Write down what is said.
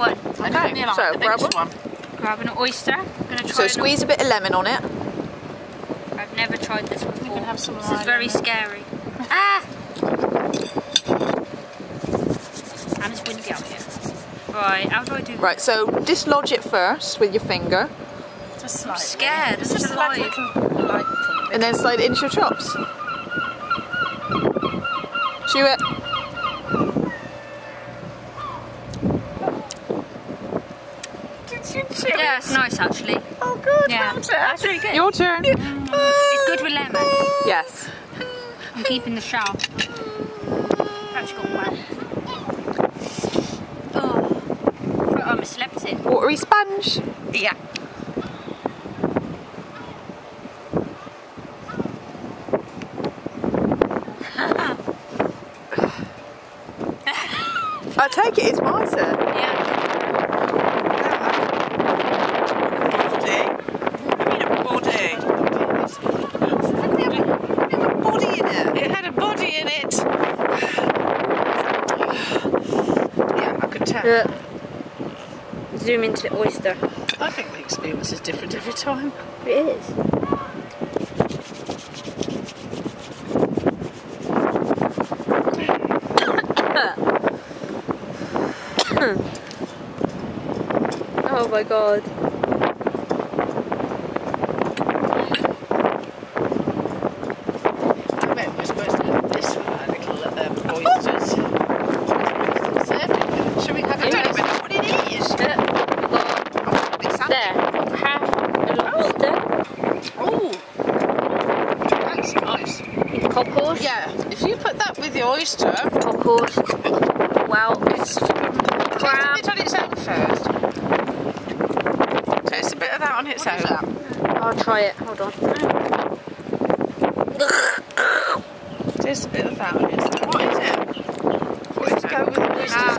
one. Okay, like so the grab one. one. Grab an oyster. Gonna try So squeeze a bit of lemon on it. I've never tried this before. can have some this is very lemon. scary. ah! And it's windy out here. Right, how do I do Right, so dislodge it first with your finger Just I'm scared. It's It's just like alive. little, like little and then slide it into your chops. Chew it. Did Yeah, it's nice actually. Oh, good. Yeah, well done. that's really good. Your turn. It's good with lemon. Yes. I'm keeping the shell. Actually got wet. Oh, I'm a celebrity. Watery sponge. Yeah. I take it it's my turn. Yeah. Body. Body in it. It had a body in it. Yeah, Zoom into the oyster. I think the experience is different every time. It is. oh my god. I bet we're supposed to have this with our little um, oysters. Should we have a Yes. don't even know what it is? It's something. There, half a lobster, Oh, that's nice. Cockles, Yeah, if you put that with the oyster, Of course. well, it's crab. taste a bit on its own first. Taste a bit of that on its own. I'll try it, hold on. Taste a bit of that on its own. What is it? Let's go with the oysters Ah,